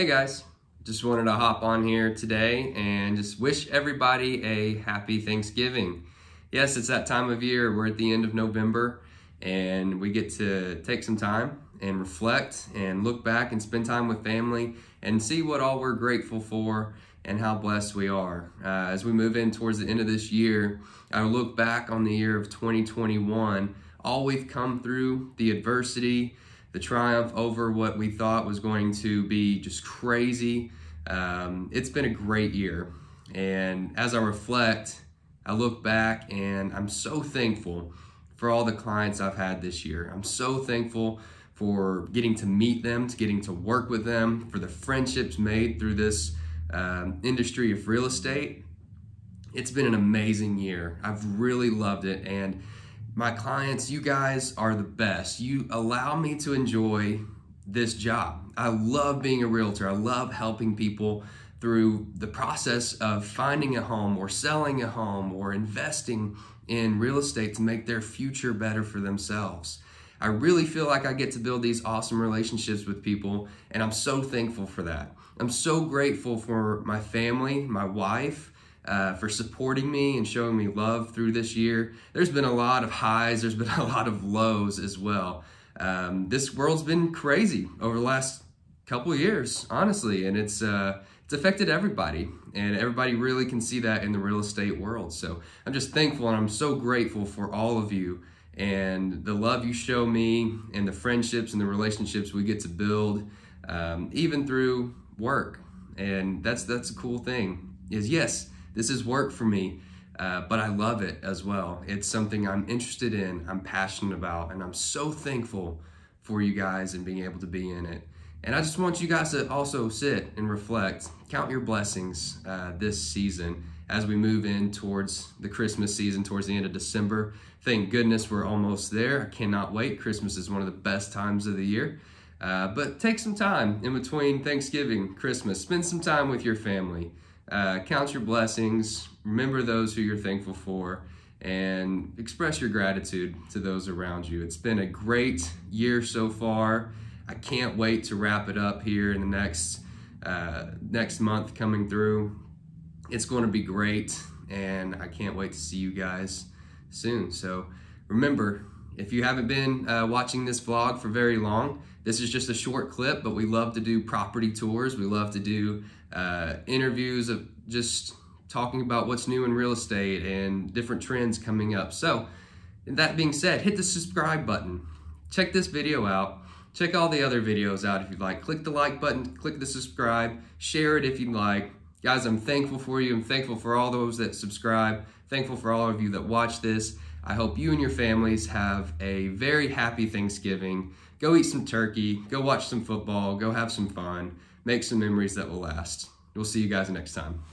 Hey guys, just wanted to hop on here today and just wish everybody a happy Thanksgiving. Yes, it's that time of year. We're at the end of November and we get to take some time and reflect and look back and spend time with family and see what all we're grateful for and how blessed we are. Uh, as we move in towards the end of this year, I look back on the year of 2021, all we've come through, the adversity, the triumph over what we thought was going to be just crazy. Um, it's been a great year. And as I reflect, I look back and I'm so thankful for all the clients I've had this year. I'm so thankful for getting to meet them, to getting to work with them, for the friendships made through this um, industry of real estate. It's been an amazing year. I've really loved it. And my clients, you guys are the best. You allow me to enjoy this job. I love being a realtor. I love helping people through the process of finding a home or selling a home or investing in real estate to make their future better for themselves. I really feel like I get to build these awesome relationships with people, and I'm so thankful for that. I'm so grateful for my family, my wife, uh, for supporting me and showing me love through this year. There's been a lot of highs, there's been a lot of lows as well. Um, this world's been crazy over the last couple years, honestly, and it's uh, it's affected everybody, and everybody really can see that in the real estate world. So I'm just thankful and I'm so grateful for all of you and the love you show me and the friendships and the relationships we get to build, um, even through work. And that's that's a cool thing. Is yes, this is work for me, uh, but I love it as well. It's something I'm interested in, I'm passionate about, and I'm so thankful for you guys and being able to be in it. And I just want you guys to also sit and reflect, count your blessings uh, this season as we move in towards the Christmas season, towards the end of December. Thank goodness we're almost there. I cannot wait. Christmas is one of the best times of the year. Uh, but take some time in between Thanksgiving, Christmas. Spend some time with your family. Uh, count your blessings, remember those who you're thankful for, and express your gratitude to those around you. It's been a great year so far. I can't wait to wrap it up here in the next uh, next month coming through. It's going to be great, and I can't wait to see you guys soon. So remember, if you haven't been uh, watching this vlog for very long, this is just a short clip, but we love to do property tours. We love to do uh, interviews of just talking about what's new in real estate and different trends coming up. So that being said, hit the subscribe button. Check this video out. Check all the other videos out if you'd like. Click the like button, click the subscribe, share it if you'd like. Guys, I'm thankful for you. I'm thankful for all those that subscribe. Thankful for all of you that watch this. I hope you and your families have a very happy Thanksgiving. Go eat some turkey, go watch some football, go have some fun, make some memories that will last. We'll see you guys next time.